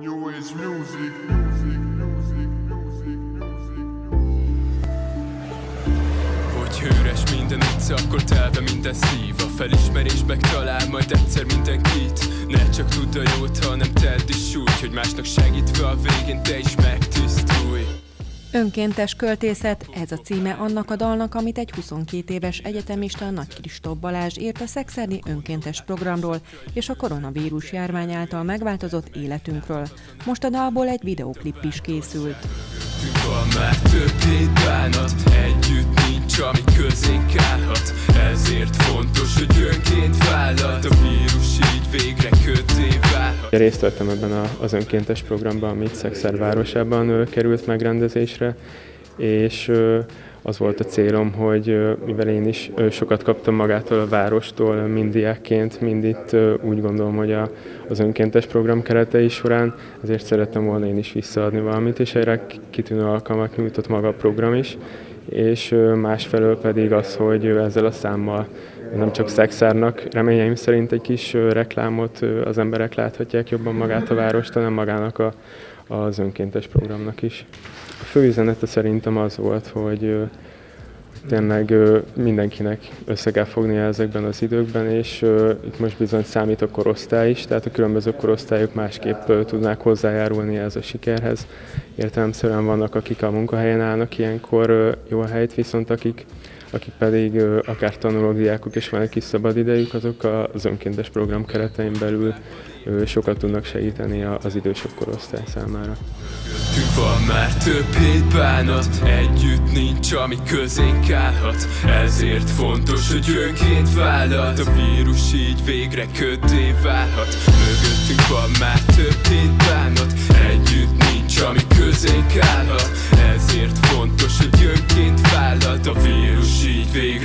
New age music, music, music, music, music. Hogy hőres minden utca, akkor telve minden szív. A felismerés megtalál majd egyszer mindenkit. Ne csak tudd a jót, hanem tedd is úgy Hogy másnak segítve a végén te is megtisztulj Önkéntes költészet, ez a címe annak a dalnak, amit egy 22 éves egyetemista Nagy Kristóf Balázs írt a Szexerdi önkéntes programról és a koronavírus járvány által megváltozott életünkről. Most a dalból egy videoklip is készült. Együtt nincs, ami közénk állhat Ezért fontos, hogy önként vállalt A vírus így végre köté Részt vettem ebben az önkéntes programban, amit Szexer városában került megrendezésre, és az volt a célom, hogy mivel én is sokat kaptam magától a várostól, mind diákként, mind itt úgy gondolom, hogy a, az önkéntes program keretei során, ezért szerettem volna én is visszaadni valamit, és erre kitűnő alkalmat nyújtott maga a program is, és másfelől pedig az, hogy ezzel a számmal nem csak szexárnak, reményeim szerint egy kis reklámot az emberek láthatják jobban magát a várost, hanem magának a, az önkéntes programnak is. A fő üzenete szerintem az volt, hogy tényleg mindenkinek össze kell fognia ezekben az időkben, és itt most bizony számít a korosztály is, tehát a különböző korosztályok másképp tudnák hozzájárulni ez a sikerhez. Értelemszerűen vannak, akik a munkahelyen állnak ilyenkor jó helyt, viszont akik akik pedig akár tanulók, diákok és van egy kis szabad idejük, azok az önkéntes program keretein belül sokat tudnak segíteni az idősebb korosztály számára. Van már több hét Együtt nincs, ami közénk állhat. Ezért fontos, hogy önként vállalt A vírus így végre köté válhat. Mögöttünk van már több hét Együtt nincs, ami közénk állhat. Ezért fontos, hogy önként vállalt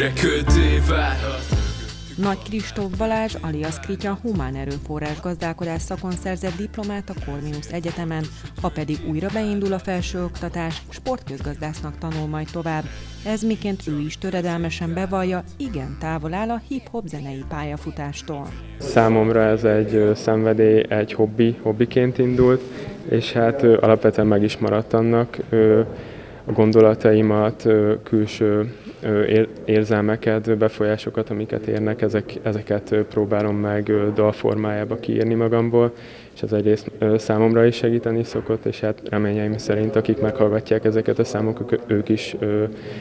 végre köté válhat Nagy Kristóf Balázs alias Kritya humán erőforrás gazdálkodás szakon szerzett diplomát a Corvinus Egyetemen, ha pedig újra beindul a felsőoktatás, sportközgazdásznak tanul majd tovább. Ez miként ő is töredelmesen bevallja, igen távol áll a hip-hop zenei pályafutástól. Számomra ez egy szenvedély, egy hobbi, hobbiként indult, és hát alapvetően meg is maradt annak a gondolataimat, külső érzelmeket, befolyásokat, amiket érnek, ezek, ezeket próbálom meg dalformájába kiírni magamból, és ez egyrészt számomra is segíteni szokott, és hát reményeim szerint, akik meghallgatják ezeket a számokat, ők is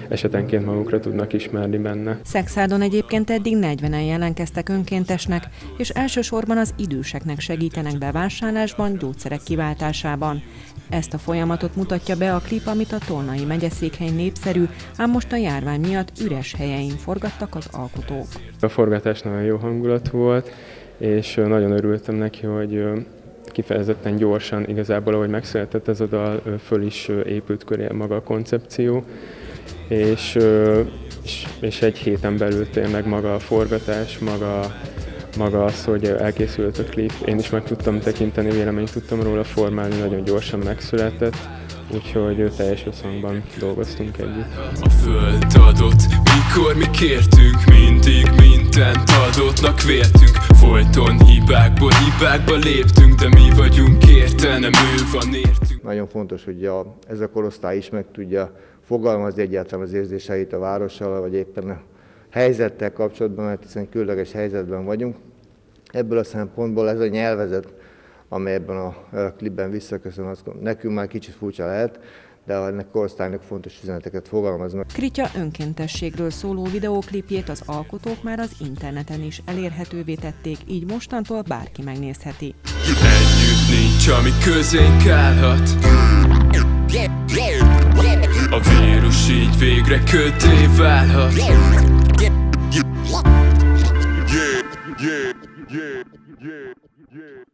esetenként magukra tudnak ismerni benne. Szexádon egyébként eddig 40-en jelentkeztek önkéntesnek, és elsősorban az időseknek segítenek bevásárlásban, gyógyszerek kiváltásában. Ezt a folyamatot mutatja be a klip, amit a Tolnai megyeszékhely népszerű, ám most a járvány miatt üres helyein forgattak az alkotók. A forgatás nagyon jó hangulatú volt, és nagyon örültem neki, hogy kifejezetten gyorsan, igazából ahogy megszületett ez a dal, föl is épült köré maga a koncepció, és, és, és egy héten belül tényleg maga a forgatás, maga, maga az, hogy elkészült a klip, én is meg tudtam tekinteni, véleményt tudtam róla formálni, nagyon gyorsan megszületett, úgyhogy teljes összhangban dolgoztunk együtt. A föld adott, mikor mi kértünk Mindig mindent adottnak véltünk Folyton hibákból hibákba léptünk De mi vagyunk érte, nem ő van értünk Nagyon fontos, hogy a, ez a korosztály is meg tudja fogalmazni egyáltalán az érzéseit a várossal, vagy éppen a helyzettel kapcsolatban, mert hiszen különleges helyzetben vagyunk. Ebből a szempontból ez a nyelvezet, amely ebben a klipben visszaköszön, az nekünk már kicsit furcsa lehet, de ennek korosztálynak fontos üzeneteket fogalmaz meg. Kritya önkéntességről szóló videóklipjét az alkotók már az interneten is elérhetővé tették, így mostantól bárki megnézheti. Együtt nincs, ami közénk állhat A vírus így végre köté válhat yeah, yeah, yeah, yeah.